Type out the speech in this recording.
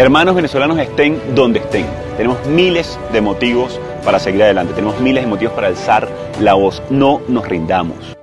hermanos venezolanos estén donde estén. Tenemos miles de motivos para seguir adelante, tenemos miles de motivos para alzar la voz. No nos rindamos.